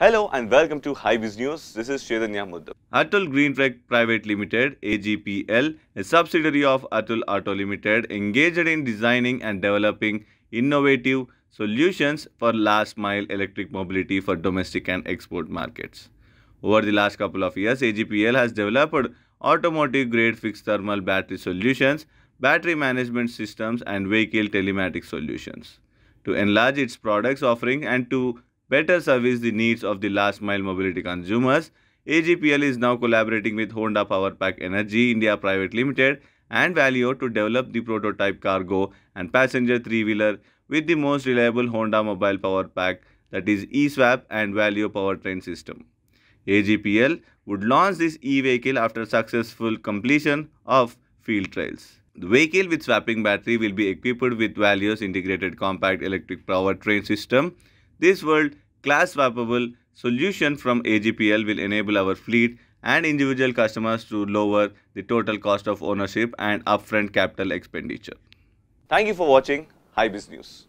Hello and welcome to HyBiz News. This is Chaitanya Mudda. Atul Greentech Private Limited AGPL, a subsidiary of Atul Auto Limited, engaged in designing and developing innovative solutions for last mile electric mobility for domestic and export markets. Over the last couple of years, AGPL has developed automotive grade fixed thermal battery solutions, battery management systems, and vehicle telematics solutions. To enlarge its products offering and to better service the needs of the last mile mobility consumers, AGPL is now collaborating with Honda Powerpack Energy India Private Limited and Valeo to develop the prototype cargo and passenger three-wheeler with the most reliable Honda mobile power pack that is eSwap and Valeo powertrain system. AGPL would launch this e-vehicle after successful completion of field trials. The vehicle with swapping battery will be equipped with Valeo's integrated compact electric powertrain system this world-class swappable solution from AGPL will enable our fleet and individual customers to lower the total cost of ownership and upfront capital expenditure. Thank you for watching HyBiz News.